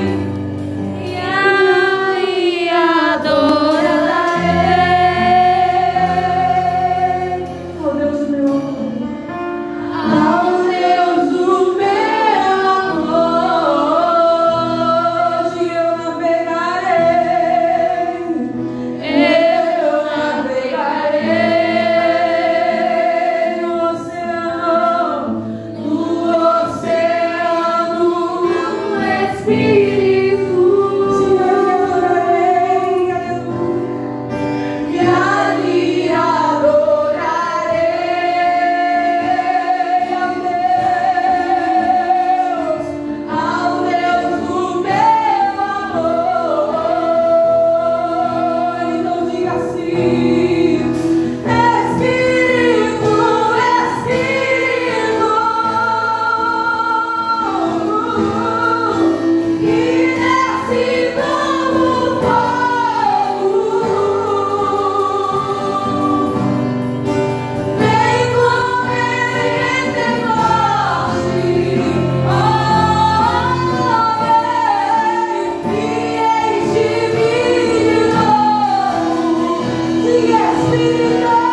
e Espírito feel